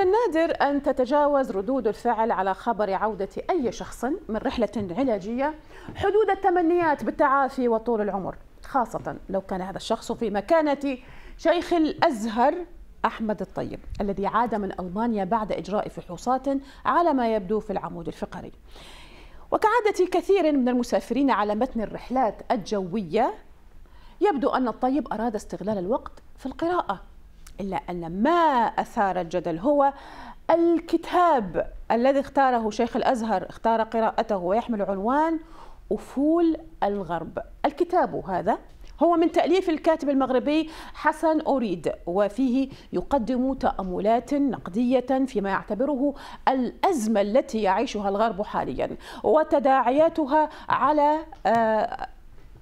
من النادر أن تتجاوز ردود الفعل على خبر عودة أي شخص من رحلة علاجية حدود التمنيات بالتعافي وطول العمر خاصة لو كان هذا الشخص في مكانة شيخ الأزهر أحمد الطيب الذي عاد من ألمانيا بعد إجراء فحوصات على ما يبدو في العمود الفقري. وكعادة كثير من المسافرين على متن الرحلات الجوية يبدو أن الطيب أراد استغلال الوقت في القراءة. إلا أن ما أثار الجدل هو الكتاب الذي اختاره شيخ الأزهر اختار قراءته ويحمل عنوان أفول الغرب. الكتاب هذا هو من تأليف الكاتب المغربي حسن أوريد وفيه يقدم تأملات نقدية فيما يعتبره الأزمة التي يعيشها الغرب حاليا وتداعياتها على آه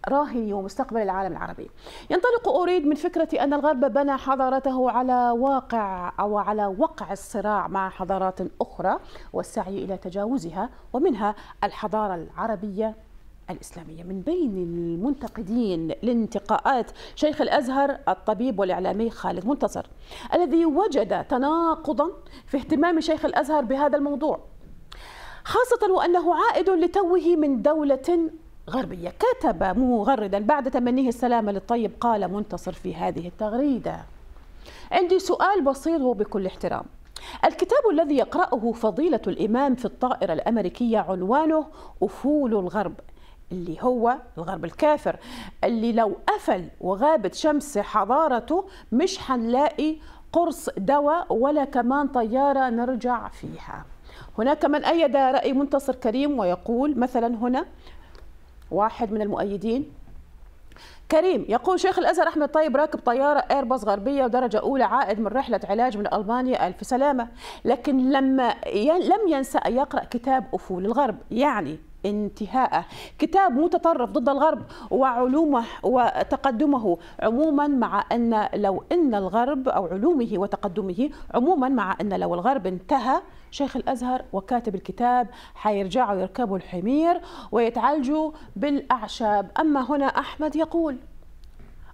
راهن ومستقبل العالم العربي. ينطلق أريد من فكرة أن الغرب بنى حضارته على واقع أو على وقع الصراع مع حضارات أخرى والسعي إلى تجاوزها ومنها الحضارة العربية الإسلامية. من بين المنتقدين لانتقاءات شيخ الأزهر الطبيب والإعلامي خالد منتصر الذي وجد تناقضا في اهتمام شيخ الأزهر بهذا الموضوع خاصة وأنه عائد لتوه من دولة غربية. كتب مغردا بعد تمنيه السلامة للطيب قال منتصر في هذه التغريدة. عندي سؤال بسيط وبكل احترام. الكتاب الذي يقرأه فضيلة الإمام في الطائرة الأمريكية عنوانه أفول الغرب اللي هو الغرب الكافر اللي لو قفل وغابت شمس حضارته مش حنلاقي قرص دواء ولا كمان طيارة نرجع فيها. هناك من أيد رأي منتصر كريم ويقول مثلا هنا واحد من المؤيدين. كريم يقول شيخ الأزهر أحمد طيب راكب طيارة ايرباص غربية ودرجة أولى عائد من رحلة علاج من ألمانيا ألف سلامة. لكن لما لم ينسى ان يقرأ كتاب أفول الغرب. يعني انتهاءه. كتاب متطرف ضد الغرب وعلومه وتقدمه عموما مع أن لو أن الغرب أو علومه وتقدمه عموما مع أن لو الغرب انتهى شيخ الأزهر وكاتب الكتاب حيرجعوا يركبوا الحمير ويتعالجوا بالأعشاب. أما هنا أحمد يقول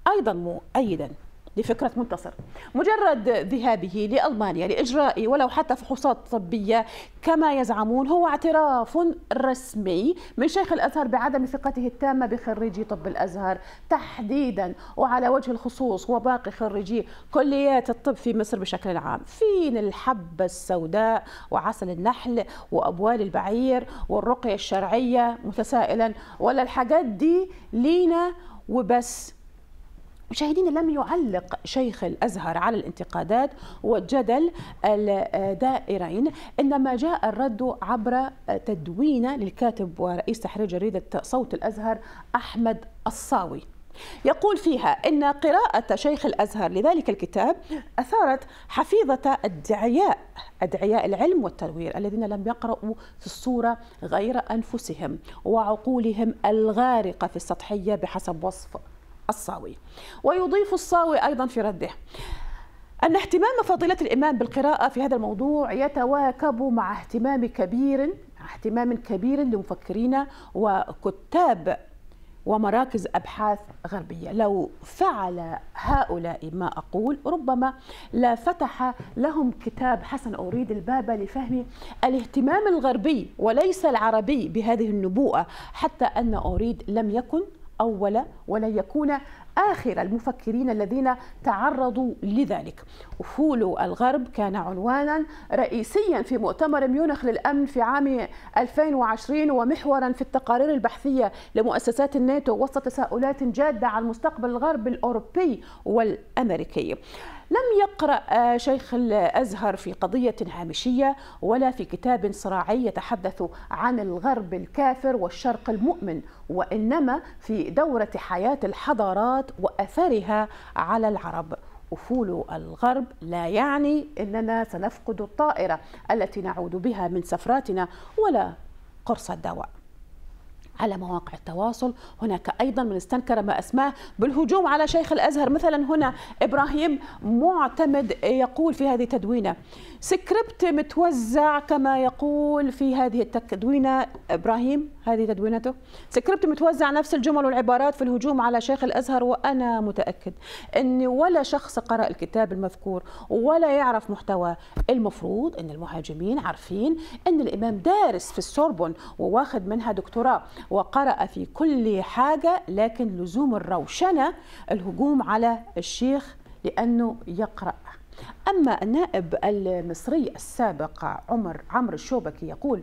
أيضا مؤيدا. لفكرة منتصر. مجرد ذهابه لألمانيا لإجراء ولو حتى فحوصات طبية كما يزعمون هو اعتراف رسمي من شيخ الأزهر بعدم ثقته التامة بخريجي طب الأزهر تحديدا وعلى وجه الخصوص وباقي خريجي كليات الطب في مصر بشكل عام. فين الحبة السوداء وعسل النحل وأبوال البعير والرقية الشرعية متسائلا؟ ولا الحاجات دي لينا وبس. مشاهدينا لم يعلق شيخ الأزهر على الانتقادات والجدل الدائرين إنما جاء الرد عبر تدوين للكاتب ورئيس تحرير جريدة صوت الأزهر أحمد الصاوي. يقول فيها إن قراءة شيخ الأزهر لذلك الكتاب أثارت حفيظة الدعياء أدعياء العلم والتنوير الذين لم يقرأوا في الصورة غير أنفسهم وعقولهم الغارقة في السطحية بحسب وصف الصاوي. ويضيف الصاوي أيضا في رده. أن اهتمام فضيلة الإمام بالقراءة في هذا الموضوع يتواكب مع اهتمام كبير اهتمام كبير لمفكرين وكتاب ومراكز أبحاث غربية، لو فعل هؤلاء ما أقول ربما لا فتح لهم كتاب حسن اوريد الباب لفهم الاهتمام الغربي وليس العربي بهذه النبوءة، حتى أن اوريد لم يكن أول ولن يكون آخر المفكرين الذين تعرضوا لذلك. أفول الغرب كان عنوانا رئيسيا في مؤتمر ميونخ للأمن في عام 2020 ومحورا في التقارير البحثية لمؤسسات الناتو وسط تساؤلات جادة عن مستقبل الغرب الأوروبي والأمريكي. لم يقرأ شيخ الأزهر في قضية هامشية ولا في كتاب صراعي يتحدث عن الغرب الكافر والشرق المؤمن وإنما في دورة حياة الحضارات وأثرها على العرب. أفول الغرب لا يعني أننا سنفقد الطائرة التي نعود بها من سفراتنا ولا قرص الدواء. على مواقع التواصل. هناك أيضا من استنكر ما أسماه بالهجوم على شيخ الأزهر. مثلا هنا إبراهيم معتمد يقول في هذه التدوينة سكريبت متوزع كما يقول في هذه التدوينة. إبراهيم هذه تدوينته سكريبت متوزع نفس الجمل والعبارات في الهجوم على شيخ الأزهر وأنا متأكد أن ولا شخص قرأ الكتاب المذكور ولا يعرف محتوى المفروض أن المهاجمين عارفين أن الإمام دارس في السوربون وواخد منها دكتوراه. وقرأ في كل حاجة لكن لزوم الروشنة الهجوم على الشيخ لأنه يقرأ. أما النائب المصري السابق عمر عمرو الشوبكي يقول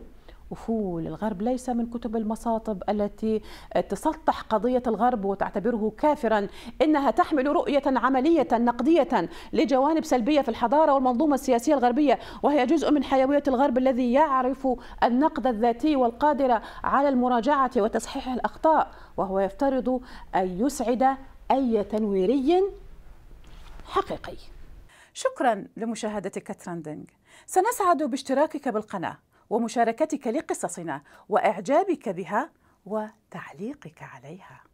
أفول الغرب ليس من كتب المصاطب التي تسطح قضية الغرب وتعتبره كافرا. إنها تحمل رؤية عملية نقدية لجوانب سلبية في الحضارة والمنظومة السياسية الغربية وهي جزء من حيوية الغرب الذي يعرف النقد الذاتي والقادرة على المراجعة وتصحيح الأخطاء وهو يفترض أن يسعد أي تنويري حقيقي. شكرا لمشاهدتك ترندنج سنسعد باشتراكك بالقناة. ومشاركتك لقصصنا وإعجابك بها وتعليقك عليها.